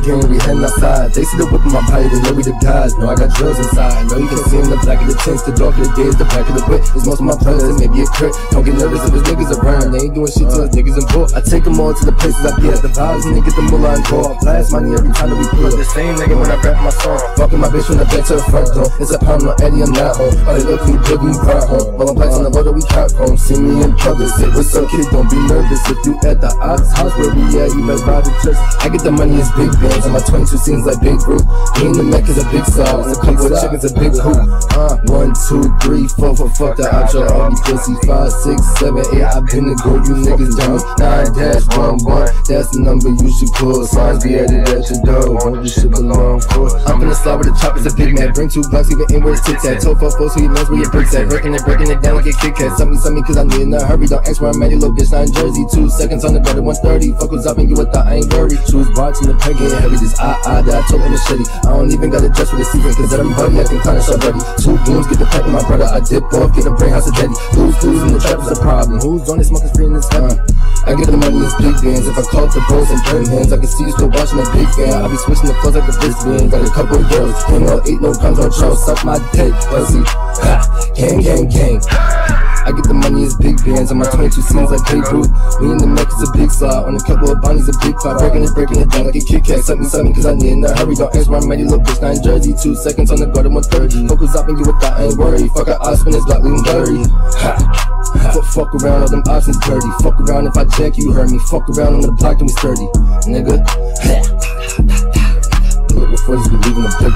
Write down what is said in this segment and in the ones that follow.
They see the whip in my body, they know we the guys. Know I got drugs inside. I know you can see in the black of the tints, the dark of the days, the black of the whip. It's most of my brothers, and maybe a crit. Don't get nervous if his niggas around. They ain't doing shit till his niggas in court. I take them all to the places I be at. The vibes and they get the mullah and call. Blast money every time that we pull. The same nigga when I rap my song. Fucking my bitch from the back to the front door. It's a pound on Eddie, I'm not home. Oh, they look me good, we brought home. While I'm blacks on the road, we caught home. See me in public, say what's up, kid? Don't be nervous if you at the ops house where we at. You better ride the church. I get the money, it's big bands. And my 22 scenes like big group. Me the Mac is a big size. A couple of chickens, a big hoop. Uh, one, two, three, four, four, fuck the outro. All these pussy, five, six, seven, eight. I've been the go, you niggas down. Nine dash one one. That's the number you should call. Signs be added at your door. Won't this shit belong for? I'm finna slide with the chop, it's a big man. Bring two blocks, even in where it's tic tac. Toe for four, so you knows where your bricks at. Breaking it, breaking it down like a Kit Kat. Something, something, cause I'm in a hurry. Don't ask where I'm at, you little bitch. Not Jersey. Two seconds on the at 130. Fuck what's up and you with the I ain't worried. She was watching the peg heavy. This I, I, that I told in the shitty. I don't even gotta dress for the season, cause that I'm buddy. I can kinda shut ready. Two booms, get the pack with my brother. I dip off, get a brain house of daddy. Who's, who's in the trap is a problem. Who's on this smoking spree in this heaven? I get the money in big bands. If I call the bros and burn hands, I can see you still watching a big fan. I be switching the clothes like a wristband. Got a couple of girls, hang out, eight no pounds on Charles. Suck my dick, pussy. Ha, gang, gang, gang. I get the money, it's big bands. On my 22 scenes like Babe Ruth. Me and the Mac is a big slide. On a couple of Bonnie's a big fight. Breaking it, breaking it down like a Kit Kat. Suck me, suck me, cause I need in a hurry. Don't ask where I'm little bitch. In Jersey. Two seconds on the guard at 130. Focus up and you with that, I ain't worried. Fuck a eyes when it's black, leave 'em blurry. Ha. Fuck, fuck around, all them options dirty. Fuck around if I check, you heard me. Fuck around on the block, then we sturdy. Nigga.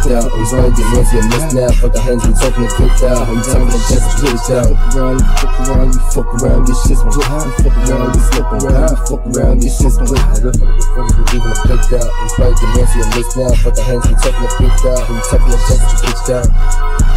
Leaving them blicked out. Always right, get missed now. Fuck the hands, we talking and clicked out. You talking the chest, glitched out. Fuck around, you fuck around, you fuck around, get shit split. You fuck around, get slip around. You fuck around, get shit split. Nigga. You be leaving them blicked out. Always right, get missed now. Fuck the hands, we talking and clicked out. You talking the chest, glitched out.